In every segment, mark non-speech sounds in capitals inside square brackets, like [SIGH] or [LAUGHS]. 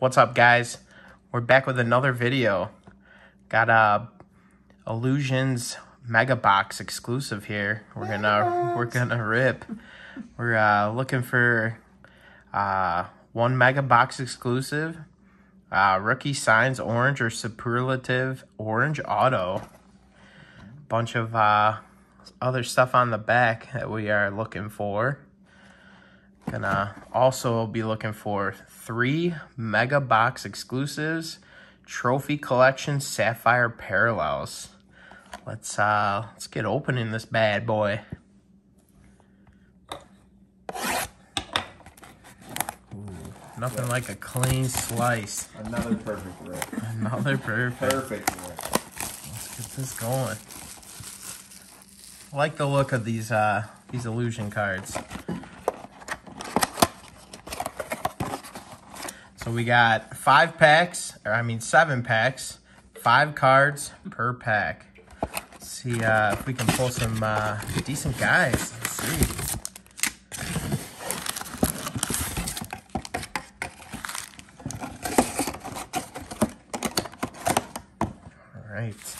What's up, guys? We're back with another video. Got a Illusions Mega Box exclusive here. We're gonna we're gonna rip. We're uh, looking for uh, one Mega Box exclusive, uh, rookie signs orange or superlative orange auto. Bunch of uh, other stuff on the back that we are looking for. Gonna also be looking for three mega box exclusives, trophy collection sapphire parallels. Let's uh let's get opening this bad boy. Nothing like a clean slice. Another perfect rip. Another perfect. Perfect rip. Let's get this going. I like the look of these uh these illusion cards. We got five packs, or I mean seven packs, five cards per pack. Let's see uh, if we can pull some uh, decent guys. Let's see. All right.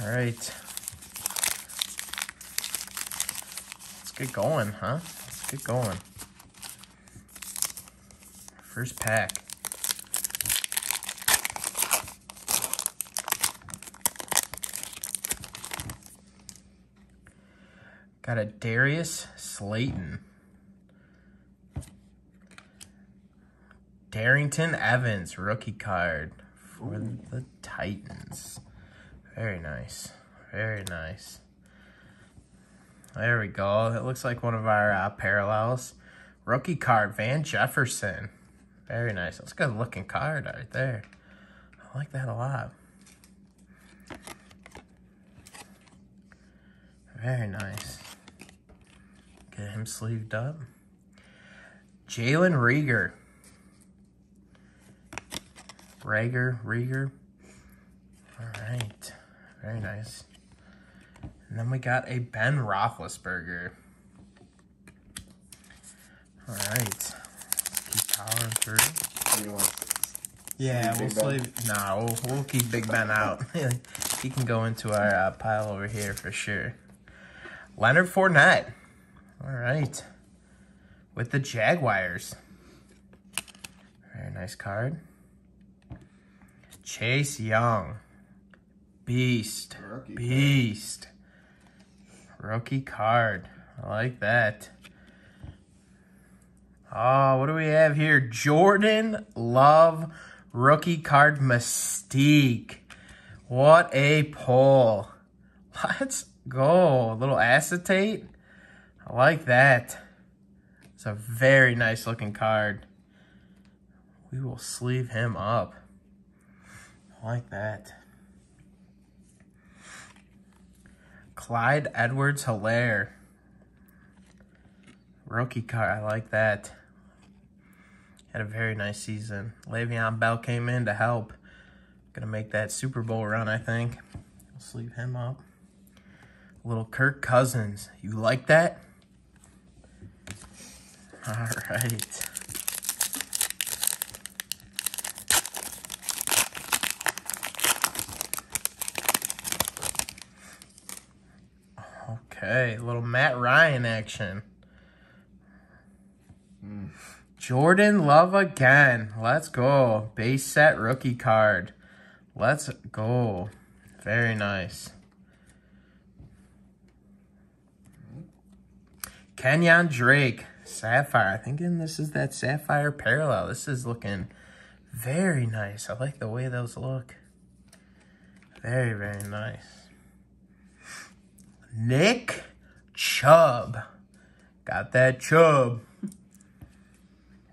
All right. Get going, huh? Let's get going. First pack. Got a Darius Slayton. Darrynton Evans rookie card for Ooh. the Titans. Very nice. Very nice. There we go. It looks like one of our uh, parallels. Rookie card, Van Jefferson. Very nice. That's a good looking card right there. I like that a lot. Very nice. Get him sleeved up. Jalen Reagor. Rager, Rieger. All right. Very nice. And then we got a Ben Roethlisberger. All right. Keep powering through. Yeah, we'll Big Ben? sleep. Nah, we'll, we'll keep Big Ben out. [LAUGHS] he can go into our uh, pile over here for sure. Leonard Fournette. All right. With the Jaguars. Very nice card. Chase Young. Beast. Beast. Rookie card. I like that. Oh, what do we have here? Jordan Love rookie card Mystique. What a pull. [LAUGHS] Let's go. A little acetate. I like that. It's a very nice looking card. We will sleeve him up. I like that. Clyde Edwards Helaire. Rookie card. I like that. Had a very nice season. Le'Veon Bell came in to help. Gonna make that Super Bowl run, I think. We'll sleeve him up. Little Kirk Cousins. You like that? All right. Okay, a little Matt Ryan action. Jordan Love again. Let's go. Base set rookie card. Let's go. Very nice. Kenyan Drake. Sapphire. I think this is that Sapphire parallel. This is looking very nice. I like the way those look. Very, very nice. Nick Chubb. Got that Chubb.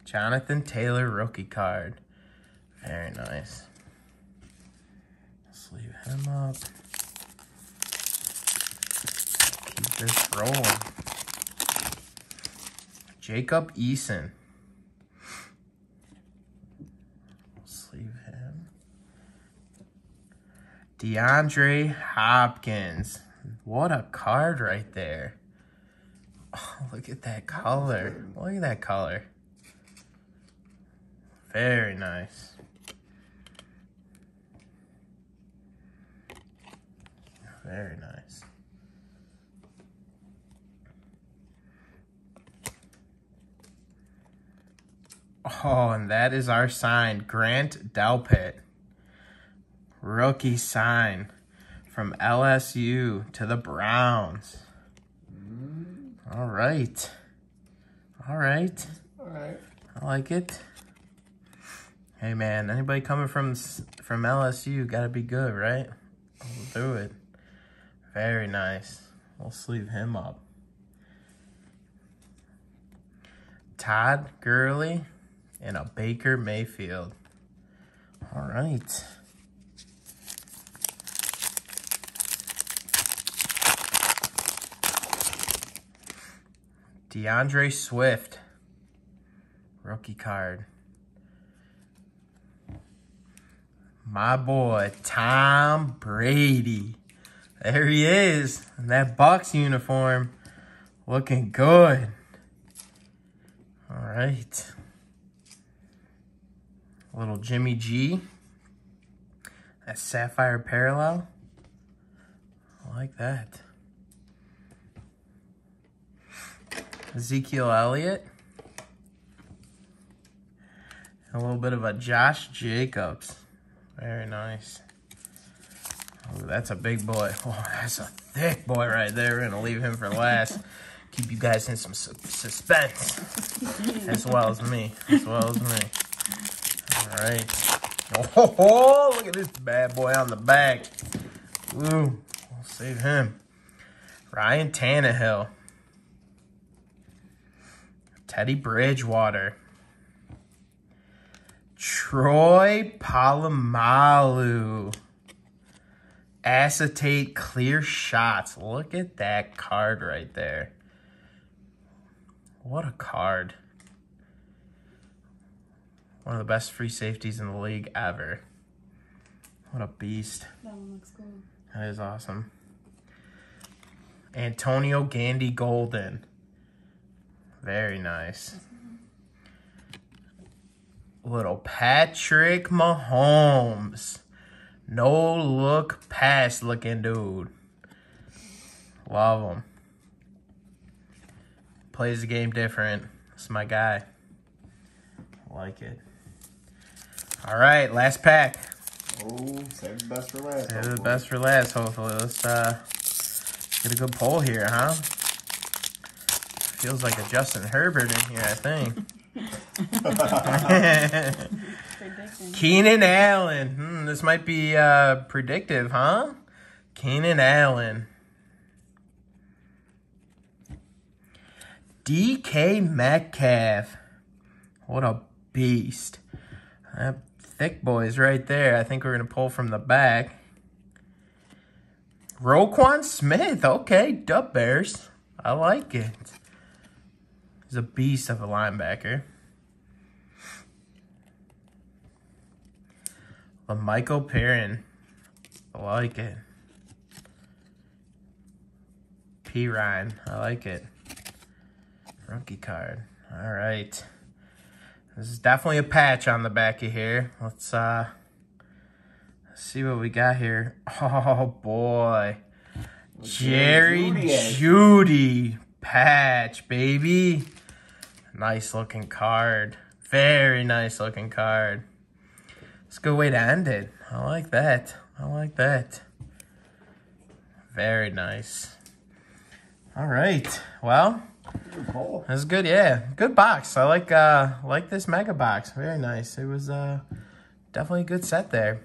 Jonathan Taylor rookie card. Very nice. Sleeve him up. Keep this rolling. Jacob Eason. Sleeve him. DeAndre Hopkins. What a card right there. Oh, look at that color. Look at that color. Very nice. Very nice. Oh, and that is our sign, Grant Delpit. Rookie sign from LSU to the Browns. All right. All right. All right. I like it. Hey man, anybody coming from from LSU got to be good, right? We'll do it. Very nice. We'll sleeve him up. Todd Gurley and a Baker Mayfield. All right. DeAndre Swift. Rookie card. My boy, Tom Brady. There he is in that Bucs uniform. Looking good. All right. Little Jimmy G. That Sapphire Parallel. I like that. Ezekiel Elliott. A little bit of a Josh Jacobs. Very nice. Oh, that's a big boy. [LAUGHS] Oh, that's a thick boy right there. We're going to leave him for last. [LAUGHS] Keep you guys in some su suspense. [LAUGHS] as well as me. As well as me. All right. Oh, oh, look at this bad boy on the back. Ooh, we'll save him. Ryan Tannehill. Teddy Bridgewater. Troy Polamalu. Acetate clear shots. Look at that card right there. What a card. One of the best free safeties in the league ever. What a beast. That one looks cool. That is awesome. Antonio Gandy Golden. Very nice. Little Patrick Mahomes. No look pass looking dude. Love him. Plays the game different. It's my guy. Like it. All right, last pack. Oh, save the best for last. Save the best for last, hopefully. Let's uh, get a good pull here, huh? Feels like a Justin Herbert in here, I think. [LAUGHS] Keenan Allen. Hmm, this might be uh, predictive, huh? Keenan Allen. DK Metcalf. What a beast. That thick boy's right there. I think we're going to pull from the back. Roquan Smith. Okay, Dub Bears. I like it. He's a beast of a linebacker. Michael Perrin. I like it. P. Ryan. I like it. Rookie card. All right. This is definitely a patch on the back of here. Let's uh see what we got here. [LAUGHS] Oh boy. Jerry Jeudy. Judy patch, baby. Nice looking card. Very nice looking card. It's a good way to end it. I like that. I like that. Very nice. All right. Well, that's good. Yeah, good box. I like uh like this mega box. Very nice. It was uh definitely a good set there.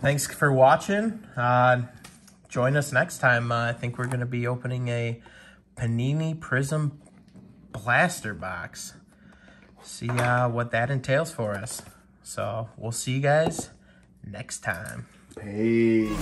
Thanks for watching. Uh, join us next time. Uh, I think we're gonna be opening a Panini Prizm Blaster box. See uh, what that entails for us. So we'll see you guys next time. You.